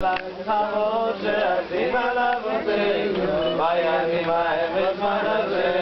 Namo Shri Mala Bhute Maya Nimaya Vishmanase